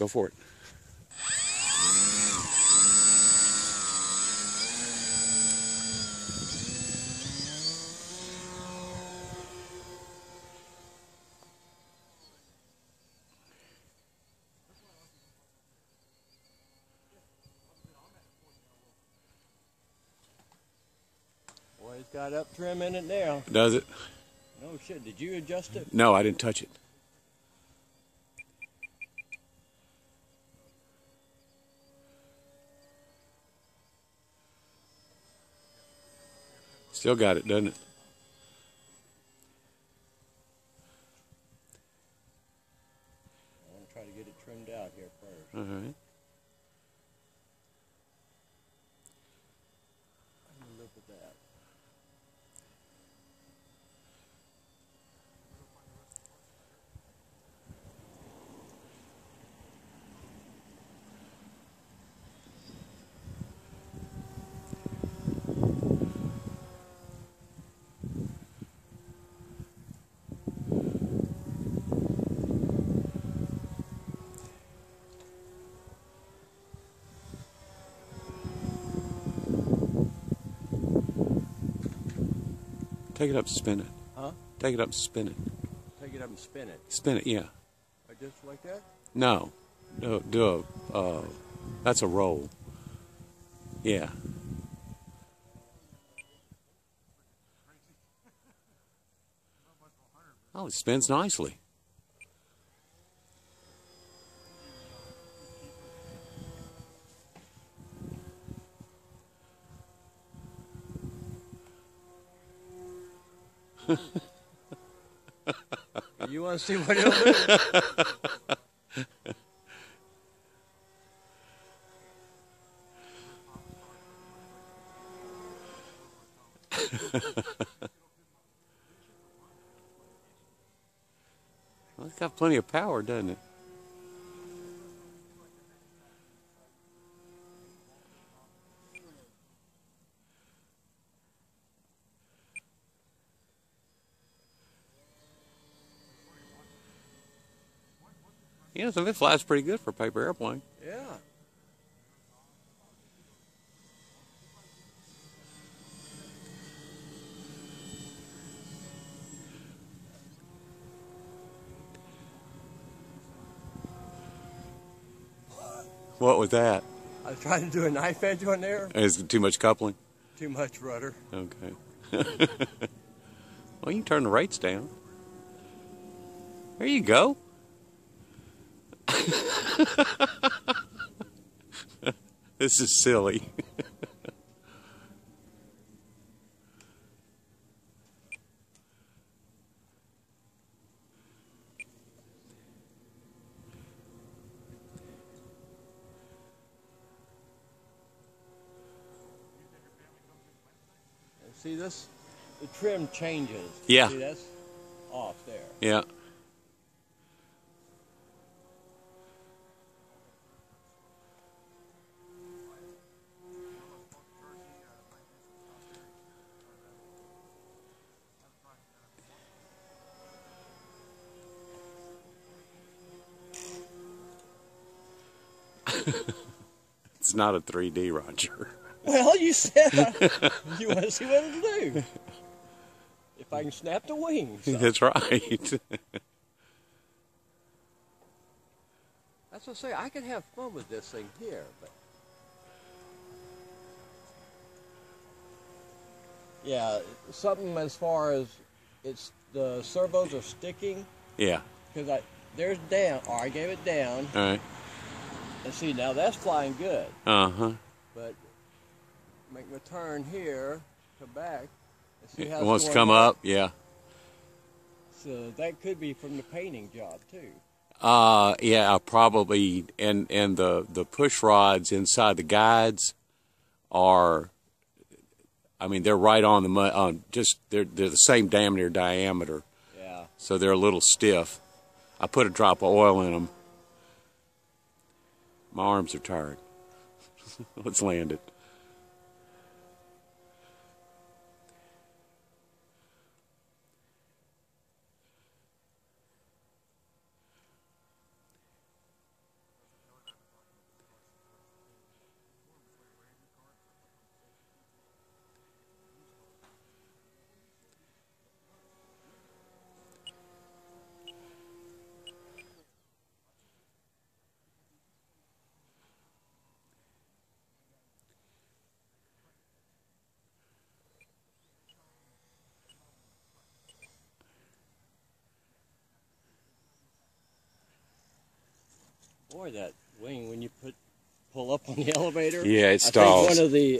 Go for it. Boy, it's got up trim in it now. Does it? No shit. Did you adjust it? No, I didn't touch it. Still got it, doesn't it? I want to try to get it trimmed out here first. All right. Look at that. Take it up and spin it. Huh? Take it up and spin it. Take it up and spin it. Spin it, yeah. Or just like that? No. Do, do a, uh, that's a roll. Yeah. Oh, it spins nicely. You want to see what it'll do? Well, it's got plenty of power, doesn't it? Yeah, so it flies pretty good for a paper airplane. Yeah. What was that? I was trying to do a knife edge on there. Is it too much coupling? Too much rudder. Okay. well, you can turn the rates down. There you go. this is silly. See this? The trim changes. Yeah. See that's off there. Yeah. it's not a 3D, Roger. Well, you said you want to see what it'll do. If I can snap the wings. That's right. That's what I say. I could have fun with this thing here, but yeah, something as far as it's the servos are sticking yeah. because I there's down or I gave it down All right. And see now that's flying good, Uh huh. but make my turn here to back. And see how It wants to come up. Yeah. So that could be from the painting job too. Uh, yeah, probably. And and the the push rods inside the guides are, I mean, they're right on the on just they're they're the same damn near diameter, Yeah. so they're a little stiff. I put a drop of oil in them. My arms are tired. Let's land it. Boy, that wing when you put pull up on the elevator. Yeah, it stalls. I think one of the